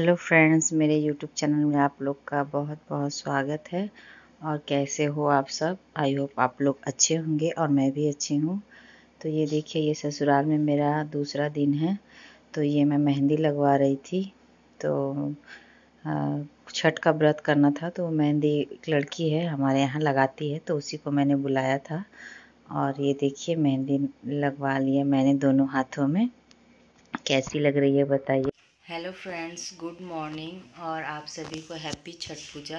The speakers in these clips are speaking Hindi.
हेलो फ्रेंड्स, मेरे यूट्यूब चैनल में आप लोग का बहुत बहुत स्वागत है। और कैसे हो आप सब? आई होप आप लोग अच्छे होंगे और मैं भी अच्छी हूँ। तो ये देखिए, ये ससुराल में मेरा दूसरा दिन है। तो ये मैं मेहंदी लगवा रही थी। तो छठ का व्रत करना था तो मेहंदी एक लड़की है, हमारे यहाँ लगाती है तो उसी को मैंने बुलाया था। और ये देखिए, मेहंदी लगवा लिया मैंने दोनों हाथों में। कैसी लग रही है, बताइए। हेलो फ्रेंड्स गुड मॉर्निंग और आप सभी को हैप्पी छठ पूजा।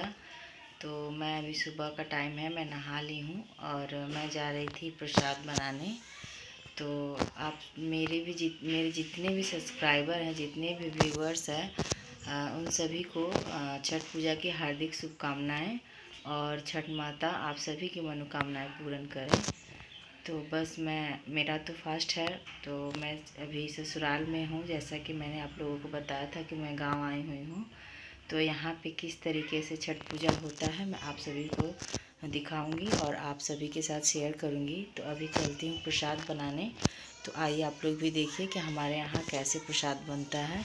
तो मैं अभी सुबह का टाइम है, मैं नहा ली हूँ और मैं जा रही थी प्रसाद बनाने। तो आप मेरे भी जित, मेरे जितने भी सब्सक्राइबर हैं, जितने भी व्यूवर्स हैं उन सभी को छठ पूजा की हार्दिक शुभकामनाएँ और छठ माता आप सभी की मनोकामनाएँ पूर्ण करें। तो बस मैं, मेरा तो फास्ट है तो मैं अभी ससुराल में हूँ, जैसा कि मैंने आप लोगों को बताया था कि मैं गाँव आई हुई हूँ। तो यहाँ पे किस तरीके से छठ पूजा होता है, मैं आप सभी को दिखाऊँगी और आप सभी के साथ शेयर करूँगी। तो अभी चलती हूँ प्रसाद बनाने। तो आइए आप लोग भी देखिए कि हमारे यहाँ कैसे प्रसाद बनता है।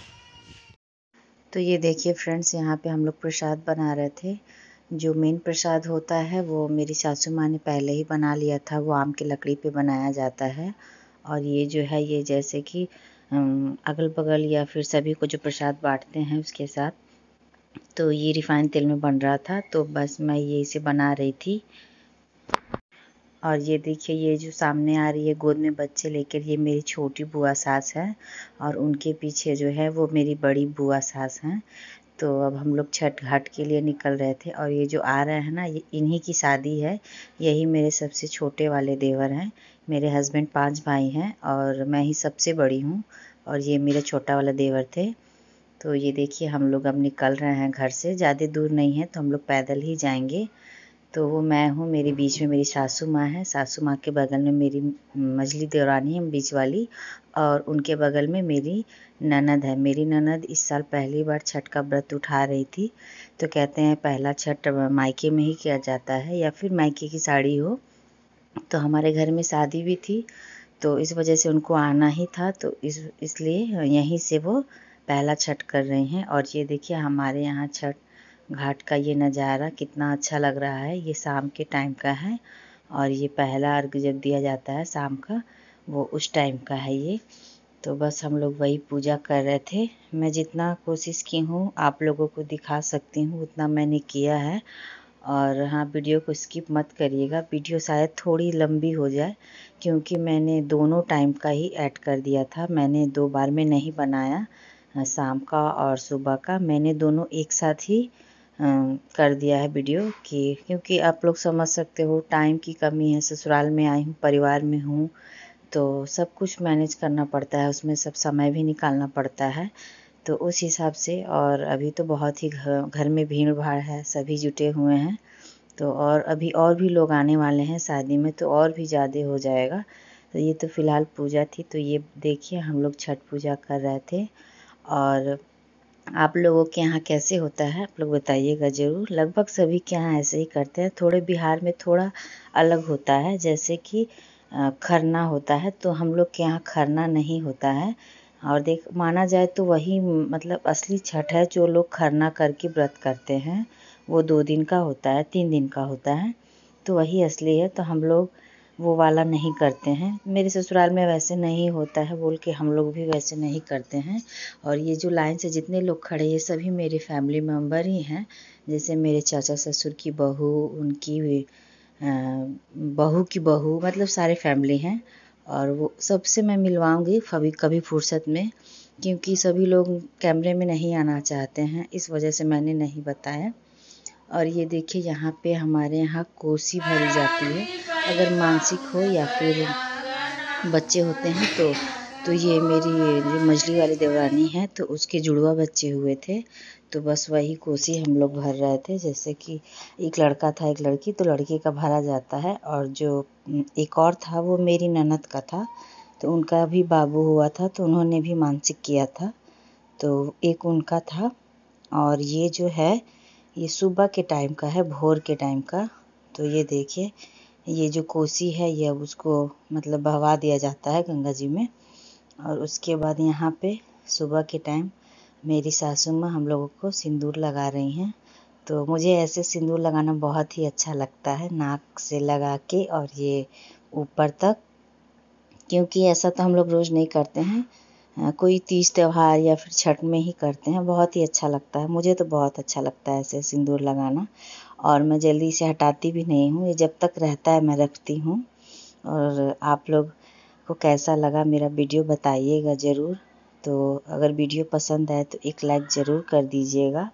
तो ये देखिए फ्रेंड्स, यहाँ पे हम लोग प्रसाद बना रहे थे। जो मेन प्रसाद होता है, वो मेरी सासू माँ ने पहले ही बना लिया था। वो आम की लकड़ी पे बनाया जाता है। और ये जो है, ये जैसे कि अगल बगल या फिर सभी को जो प्रसाद बांटते हैं उसके साथ तो ये रिफाइंड तेल में बन रहा था। तो बस मैं ये इसे बना रही थी। और ये देखिए, ये जो सामने आ रही है गोद में बच्चे लेकर, ये मेरी छोटी बुआ सास है। और उनके पीछे जो है, वो मेरी बड़ी बुआ सास हैं। तो अब हम लोग छठ घाट के लिए निकल रहे थे और ये जो आ रहे हैं ना, ये इन्हीं की शादी है। यही मेरे सबसे छोटे वाले देवर हैं। मेरे हस्बैंड पाँच भाई हैं और मैं ही सबसे बड़ी हूँ और ये मेरे छोटा वाला देवर थे। तो ये देखिए, हम लोग अब निकल रहे हैं घर से। ज़्यादा दूर नहीं है तो हम लोग पैदल ही जाएँगे। तो वो मैं हूँ, मेरे बीच में मेरी सासू माँ है। सासू माँ के बगल में मेरी मछली देवरानी है, बीच वाली। और उनके बगल में मेरी ननद है। मेरी ननद इस साल पहली बार छठ का व्रत उठा रही थी। तो कहते हैं पहला छठ मायके में ही किया जाता है या फिर मायके की साड़ी हो। तो हमारे घर में शादी भी थी। तो इस वजह से उनको आना ही था। तो इस, इसलिए यहीं से वो पहला छठ कर रहे हैं। और ये देखिए हमारे यहाँ छठ घाट का ये नज़ारा कितना अच्छा लग रहा है। ये शाम के टाइम का है और ये पहला अर्घ जब दिया जाता है शाम का, वो उस टाइम का है ये। तो बस हम लोग वही पूजा कर रहे थे। मैं जितना कोशिश की हूँ, आप लोगों को दिखा सकती हूँ, उतना मैंने किया है। और हाँ वीडियो को स्किप मत करिएगा। वीडियो शायद थोड़ी लंबी हो जाए, क्योंकि मैंने दोनों टाइम का ही ऐड कर दिया था। मैंने दो बार में नहीं बनाया शाम का और सुबह का। मैंने दोनों एक साथ ही कर दिया है वीडियो कि क्योंकि आप लोग समझ सकते हो टाइम की कमी है, ससुराल में आई हूँ, परिवार में हूँ तो सब कुछ मैनेज करना पड़ता है, उसमें सब समय भी निकालना पड़ता है तो उस हिसाब से और अभी तो बहुत ही घर में भीड़ भाड़ है, सभी जुटे हुए हैं तो और अभी और भी लोग आने वाले हैं शादी में तो और भी ज़्यादा हो जाएगा तो ये तो फ़िलहाल पूजा थी तो ये देखिए हम लोग छठ पूजा कर रहे थे और आप लोगों के यहाँ कैसे होता है, आप लोग बताइएगा ज़रूर। लगभग सभी के यहाँ ऐसे ही करते हैं। थोड़े बिहार में थोड़ा अलग होता है, जैसे कि खरना होता है तो हम लोग के यहाँ खरना नहीं होता है। और देख, माना जाए तो वही मतलब असली छठ है जो लोग खरना करके व्रत करते हैं, वो दो दिन का होता है, तीन दिन का होता है तो वही असली है। तो हम लोग वो वाला नहीं करते हैं। मेरे ससुराल में वैसे नहीं होता है बोल के हम लोग भी वैसे नहीं करते हैं। और ये जो लाइन से जितने लोग खड़े ये सभी मेरे फैमिली मेंबर ही हैं। जैसे मेरे चाचा ससुर की बहू, उनकी बहू की बहू मतलब सारे फैमिली हैं। और वो सबसे मैं मिलवाऊँगी कभी कभी फुर्सत में, क्योंकि सभी लोग कैमरे में नहीं आना चाहते हैं। इस वजह से मैंने नहीं बताया। और ये देखिए, यहाँ पे हमारे यहाँ कोसी भरी जाती है। अगर मानसिक हो या फिर बच्चे होते हैं तो तो ये मेरी जो मछली वाली देवरानी है तो उसके जुड़वा बच्चे हुए थे। तो बस वही कोसी हम लोग भर रहे थे, जैसे कि एक लड़का था, एक लड़की तो लड़के का भरा जाता है। और जो एक और था, वो मेरी ननद का था। तो उनका भी बाबू हुआ था तो उन्होंने भी मानसिक किया था। तो एक उनका था। और ये जो है, ये सुबह के टाइम का है, भोर के टाइम का। तो ये देखिए ये जो कोसी है, ये अब उसको मतलब बहवा दिया जाता है गंगा जी में। और उसके बाद यहाँ पे सुबह के टाइम मेरी सासू माँ हम लोगों को सिंदूर लगा रही हैं। तो मुझे ऐसे सिंदूर लगाना बहुत ही अच्छा लगता है, नाक से लगा के और ये ऊपर तक। क्योंकि ऐसा तो हम लोग रोज़ नहीं करते हैं। कोई तीज त्यौहार या फिर छठ में ही करते हैं, बहुत ही अच्छा लगता है। मुझे तो बहुत अच्छा लगता है ऐसे सिंदूर लगाना। और मैं जल्दी से हटाती भी नहीं हूँ। ये जब तक रहता है, मैं रखती हूँ। और आप लोग को कैसा लगा मेरा वीडियो बताइएगा ज़रूर। तो अगर वीडियो पसंद आए तो एक लाइक ज़रूर कर दीजिएगा।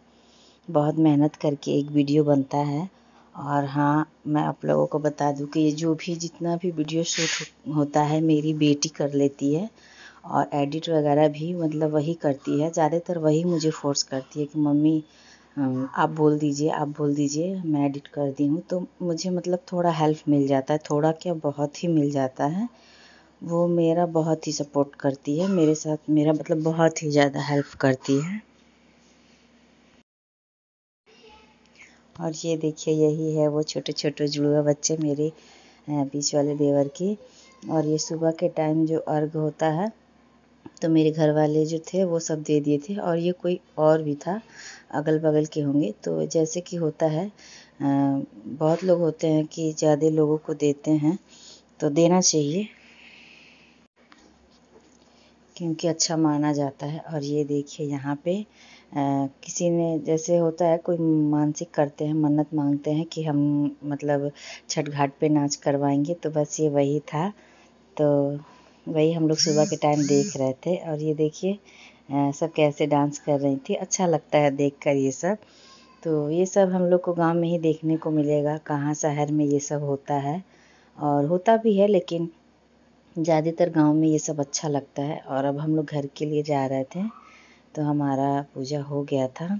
बहुत मेहनत करके एक वीडियो बनता है। और हाँ मैं आप लोगों को बता दूँ कि ये जो भी जितना भी वीडियो शूट होता है, मेरी बेटी कर लेती है। और एडिट वगैरह भी मतलब वही करती है। ज़्यादातर वही मुझे फोर्स करती है कि मम्मी आप बोल दीजिए, आप बोल दीजिए, मैं एडिट कर दी हूँ। तो मुझे मतलब थोड़ा हेल्प मिल जाता है, थोड़ा क्या बहुत ही मिल जाता है। वो मेरा बहुत ही सपोर्ट करती है, मेरे साथ मेरा मतलब बहुत ही ज़्यादा हेल्प करती है। और ये देखिए, यही है वो छोटे छोटे जुड़वा बच्चे मेरे बीच वाले देवर के। और ये सुबह के टाइम जो अर्घ होता है तो मेरे घर वाले जो थे, वो सब दे दिए थे। और ये कोई और भी था अगल बगल के होंगे। तो जैसे कि होता है बहुत लोग होते हैं कि ज़्यादा लोगों को देते हैं तो देना चाहिए क्योंकि अच्छा माना जाता है। और ये देखिए यहाँ पे आ, किसी ने जैसे होता है कोई मानसिक करते हैं मन्नत मांगते हैं कि हम मतलब छठ घाट पे नाच करवाएँगे तो बस ये वही था। तो वही हम लोग सुबह के टाइम देख रहे थे। और ये देखिए सब कैसे डांस कर रही थी। अच्छा लगता है देख कर ये सब। तो ये सब हम लोग को गाँव में ही देखने को मिलेगा, कहाँ शहर में ये सब होता है। और होता भी है, लेकिन ज़्यादातर गाँव में ये सब अच्छा लगता है। और अब हम लोग घर के लिए जा रहे थे तो हमारा पूजा हो गया था।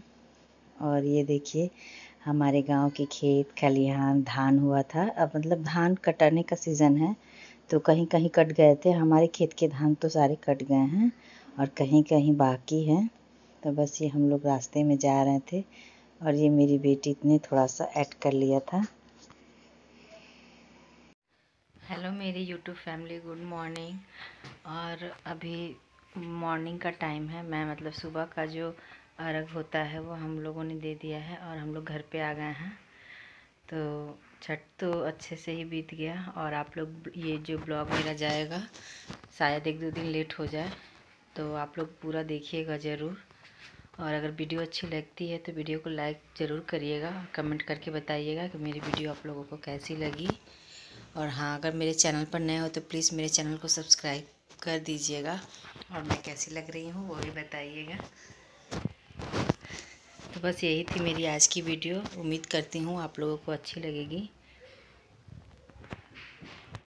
और ये देखिए, हमारे गाँव के खेत, खलिहान, धान हुआ था। अब मतलब धान कटाने का सीज़न है तो कहीं कहीं कट गए थे। हमारे खेत के धान तो सारे कट गए हैं। और कहीं कहीं बाकी हैं। तो बस ये हम लोग रास्ते में जा रहे थे और ये मेरी बेटी ने थोड़ा सा ऐड कर लिया था। हेलो मेरी यूट्यूब फैमिली गुड मॉर्निंग और अभी मॉर्निंग का टाइम है। मैं मतलब सुबह का जो अर्घ होता है, वो हम लोगों ने दे दिया है और हम लोग घर पे आ गए हैं। तो छठ तो अच्छे से ही बीत गया और आप लोग ये जो ब्लॉग मेरा जाएगा, शायद एक दो दिन लेट हो जाए। तो आप लोग पूरा देखिएगा ज़रूर। और अगर वीडियो अच्छी लगती है तो वीडियो को लाइक ज़रूर करिएगा कमेंट करके बताइएगा कि मेरी वीडियो आप लोगों को कैसी लगी। और हाँ अगर मेरे चैनल पर नए हो तो प्लीज़ मेरे चैनल को सब्सक्राइब कर दीजिएगा। और मैं कैसी लग रही हूँ वो भी बताइएगा। तो बस यही थी मेरी आज की वीडियो। उम्मीद करती हूँ आप लोगों को अच्छी लगेगी।